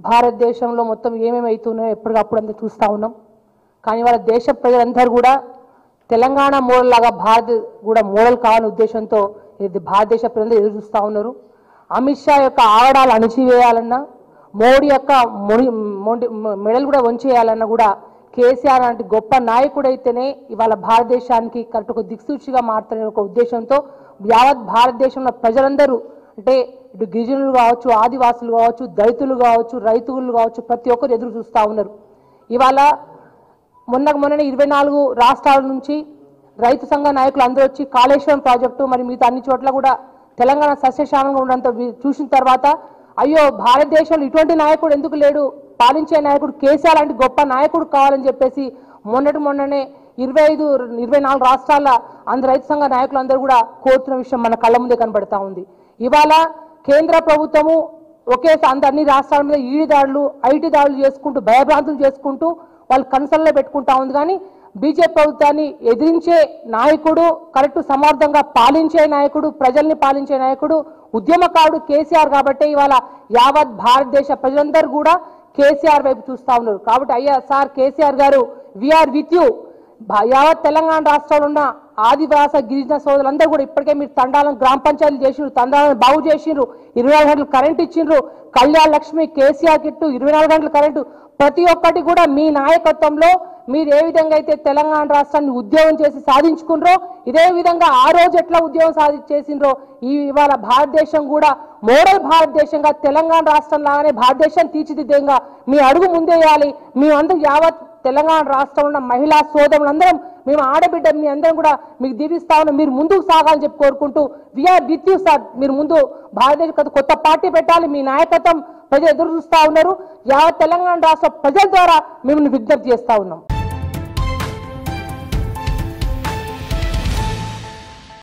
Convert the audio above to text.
భారతదేశంలో మొత్తం ఏమేమి అవుతున్నాయో ఎప్పటికప్పుడు అంతా చూస్తూ ఉన్నాం. కానీ వాళ్ళ దేశ ప్రజలందరూ కూడా తెలంగాణ మోడల్ లాగా భారత్ కూడా మోడల్ కావాలనే ఉద్దేశంతో ఇది భారతదేశ ప్రజలందరూ ఎదురు చూస్తూ ఉన్నారు. అమిత్ షా యొక్క ఆవడాలు అణిచివేయాలన్నా మోడీ యొక్క మొడి మొండి- మెడల్ కూడా వంచేయాలన్నా కూడా కేసీఆర్ లాంటి గొప్ప నాయకుడైతేనే ఇవాళ భారతదేశానికి కరెక్ట్ ఒక దిక్సూచిగా మారుతున్న ఒక ఉద్దేశంతో యావత్ భారతదేశంలో ప్రజలందరూ అంటే ఇటు గిరిజనులు కావచ్చు ఆదివాసులు కావచ్చు దళితులు కావచ్చు రైతులు కావచ్చు ప్రతి ఒక్కరు ఎదురు చూస్తూ ఉన్నారు. ఇవాళ మొన్న మొన్ననే ఇరవై నాలుగు రాష్ట్రాల నుంచి రైతు సంఘ నాయకులు అందరూ వచ్చి కాళేశ్వరం ప్రాజెక్టు మరి మిగతా అన్ని చోట్ల కూడా తెలంగాణ సస్యశానంగా ఉండడంతో చూసిన తర్వాత అయ్యో భారతదేశంలో ఇటువంటి నాయకుడు ఎందుకు లేడు? పాలించే నాయకుడు కేసీఆర్ లాంటి గొప్ప నాయకుడు కావాలని చెప్పేసి మొన్నటి మొన్ననే ఇరవై ఐదు ఇరవై నాలుగు రాష్ట్రాల అందరు రైతు సంఘ నాయకులు అందరూ కూడా కోరుతున్న విషయం మన కళ్ళ ముందే కనబడతా ఉంది. ఇవాళ కేంద్ర ప్రభుత్వము ఒకేసారి అన్ని రాష్ట్రాల మీద ఈడి దాడులు ఐటీ దాడులు చేసుకుంటూ భయభ్రాంతులు చేసుకుంటూ వాళ్ళు కన్సల్లో పెట్టుకుంటా ఉంది. కానీ బీజేపీ ప్రభుత్వాన్ని ఎదిరించే నాయకుడు కరెక్ట్ సమర్థంగా పాలించే నాయకుడు ప్రజల్ని పాలించే నాయకుడు ఉద్యమకారుడు కేసీఆర్ కాబట్టి ఇవాళ యావత్ భారతదేశ ప్రజలందరూ కూడా కేసీఆర్ వైపు చూస్తా ఉన్నారు. కాబట్టి అయ్యా సార్ కేసీఆర్ గారు వీఆర్ విత్ యూ యావత్ తెలంగాణ రాష్ట్రంలో ఉన్న ఆదివాస గిరిజన సోదరులందరూ కూడా ఇప్పటికే మీరు తండాలను గ్రామ పంచాయతీలు చేసిండ్రు తండాలను బాగు చేసిండ్రు ఇరవై నాలుగు గంటలు కరెంట్ ఇచ్చిండ్రు కళ్యాణ్ లక్ష్మి కేసీఆర్ కిట్టు ఇరవై నాలుగు గంటల కరెంటు. ప్రతి ఒక్కటి కూడా మీ నాయకత్వంలో మీరు ఏ విధంగా అయితే తెలంగాణ రాష్ట్రాన్ని ఉద్యోగం చేసి సాధించుకున్నారో ఇదే విధంగా ఆ రోజు ఎట్లా ఉద్యోగం సాధి చేసిండ్రో ఈ ఇవాళ భారతదేశం కూడా మోడల్ భారతదేశంగా తెలంగాణ రాష్ట్రం లాగానే భారతదేశం తీర్చిదిద్దేంగా మీ అడుగు ముందేయాలి. మీ అందరూ యావత్ తెలంగాణ రాష్ట్రంలో ఉన్న మహిళా సోదరులందరం మేము ఆడబిడ్డ మీ అందరం కూడా మీకు దీవిస్తా ఉన్నాం. మీరు ముందుకు సాగాలని చెప్పి కోరుకుంటూ విఆర్ విత్ యూ సార్. మీరు ముందు భారతదేశ కొత్త- పార్టీ పెట్టాలి. మీ నాయకత్వం ప్రజలు ఎదురు చూస్తా ఉన్నారు. యావత్ తెలంగాణ రాష్ట్ర ప్రజల ద్వారా మిమ్మల్ని విజ్ఞప్తి చేస్తా ఉన్నాం.